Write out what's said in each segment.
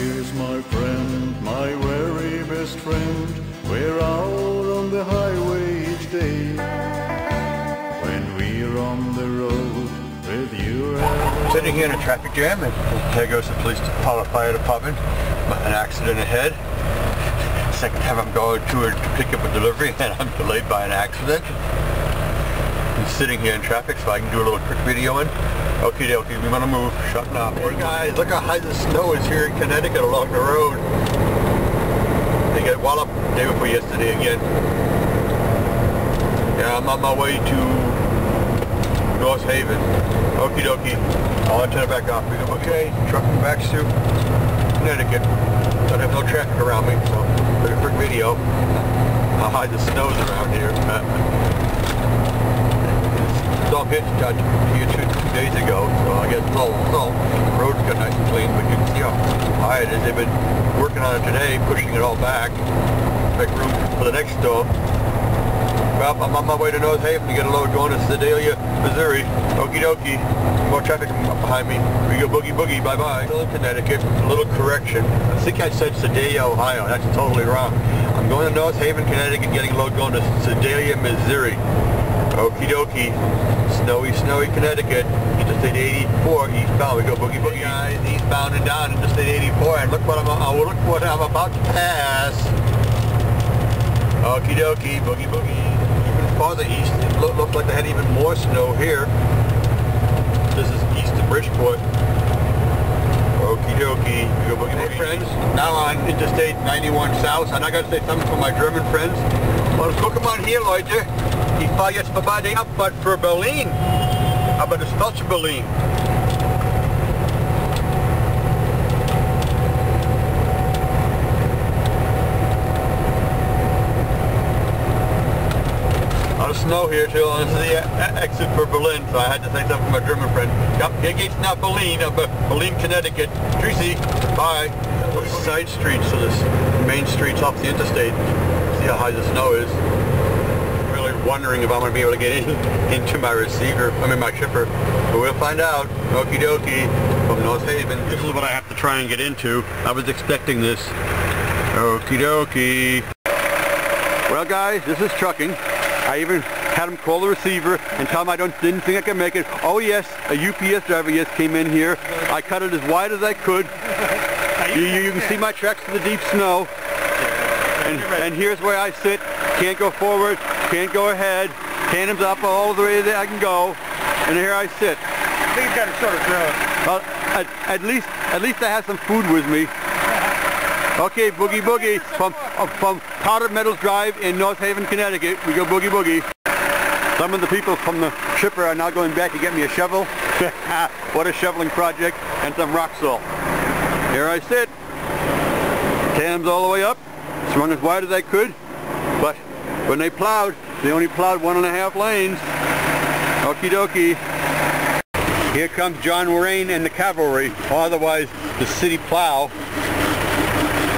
here's my friend, my very best friend. We're out on the highway each day. When we're on the road with you Sitting here in a traffic jam and there goes the police Apollo Fire Department. An accident ahead. Second time I'm going to pick up a delivery and I'm delayed by an accident. I'm sitting here in traffic so I can do a little quick video in. Okay, dokie, we want to move. Shut up. Hey guys, look how high the snow is here in Connecticut along the road. They got walloped the day before yesterday again. Yeah, I'm on my way to North Haven. Okie dokie. I'll turn it back off. Okay, trucking back to Connecticut. Don't have no traffic around me, so quick, quick video. How high the snow's around here. Dog hit got here two, two days ago, so I guess no, no. The roads got nice and clean, but you can see how high it is. They've been working on it today, pushing it all back, make room for the next storm. Well, I'm on my way to North Haven to get a load going to Sedalia, Missouri. Okie dokie. More traffic behind me. We go boogie boogie. Bye bye. Still in Connecticut. A little correction. I think I said Sedalia, Ohio. That's totally wrong. I'm going to North Haven, Connecticut, getting load going to Sedalia, Missouri. Okie dokie. Snowy, snowy Connecticut. Interstate 84 eastbound. We go boogie boogie. Guys, eastbound and down Interstate 84. And look what I'm. Oh, look what I'm about to pass. Okie dokie, boogie boogie. Even farther east, it looked like they had even more snow here. This is east of Bridgeport. Okie dokie, go boogie boogie. friends, now on Interstate 91 South, and I gotta say something for my German friends. Well, guck mal hier, Leute. Ich fahre jetzt vorbei die Abfahrt für Berlin. Aber das falsche Berlin. Snow here too, and this is the e- exit for Berlin, so I had to say something to my German friend. Yep, geht's nach Berlin, aber Berlin, Connecticut. Tschüssi, bye. Side streets, so this main streets off the interstate. See how high the snow is. Really wondering if I'm going to be able to get in into my receiver, I mean my shipper. But we'll find out. Okie dokie from North Haven. This is what I have to try and get into. I was expecting this. Okie dokie. Well guys, this is trucking. I even had him call the receiver and tell him I don't, didn't think I could make it. Oh yes, a UPS driver yes came in here. I cut it as wide as I could. You, you, you can see my tracks in the deep snow. And, and here's where I sit. Can't go forward, can't go ahead. Tandem's up all the way that I can go. And here I sit. I think got a shorter road. Well, at, at least at least I have some food with me. Okay, boogie boogie from uh, from Powdered Meadows Drive in North Haven, Connecticut. We go boogie boogie. Some of the people from the shipper are now going back to get me a shovel. what a shoveling project and some rock salt. Here I sit. Tandem's all the way up, swung as wide as I could. But when they plowed, they only plowed one and a half lanes. Okie dokie. Here comes John Wayne and the cavalry, otherwise the city plow.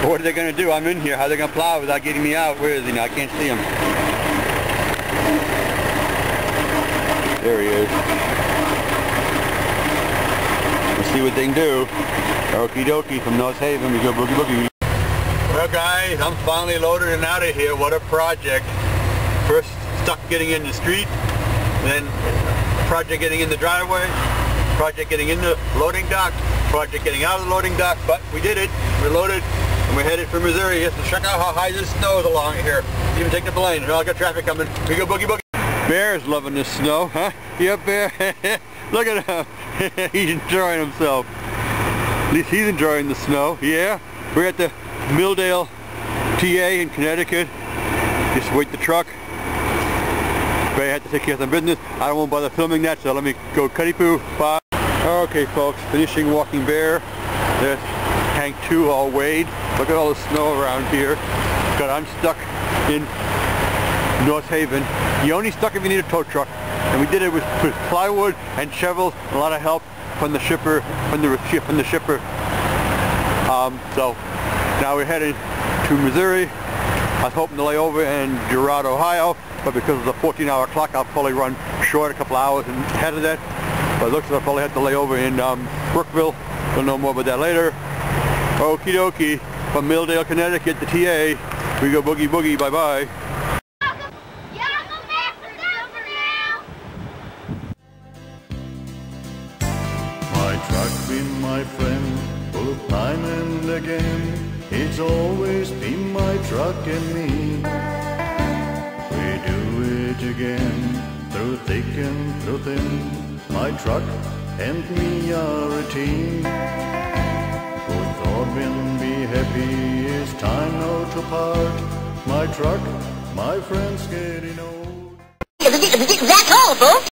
What are they going to do? I'm in here. How are they going to plow without getting me out? Where is he now? I can't see him. There he is. Let's see what they can do. Okie dokie from North Haven. We go boogie boogie. Well guys, I'm finally loaded and out of here. What a project. First stuck getting in the street, then project getting in the driveway, project getting in the loading dock, project getting out of the loading dock, but we did it. We're loaded and we're headed for Missouri. Just to check out how high this snow is along here. Even take the plane. Oh, I got traffic coming. We go boogie boogie. Bear's loving this snow, huh? Yep, Bear. Look at him. he's enjoying himself. At least he's enjoying the snow. Yeah. We're at the Milldale, TA in Connecticut. Just wait the truck. I had to take care of some business. I don't want to bother filming that, so let me go cutty poo. Bye. Okay, folks, finishing Walking Bear. There's tank two all weighed. Look at all the snow around here. God, I'm stuck in North Haven. You only stuck if you need a tow truck. And we did it with, with plywood and shovels, a lot of help from the shipper, from the from the shipper. Um, so now we're heading to Missouri. I was hoping to lay over in Girard, Ohio, but because of the 14-hour clock, I'll probably run short a couple hours ahead of that. But it looks like I'll probably have to lay over in um, Brookville. We'll know more about that later. Okie dokie. From Milldale, Connecticut the TA. We go boogie boogie. Bye bye. My truck been my friend, both time and again. It's always been my truck and me. We do it again, through thick and through thin. My truck and me are a team. Happy, it's time now to part. My truck, my friend's getting old. That's all, folks.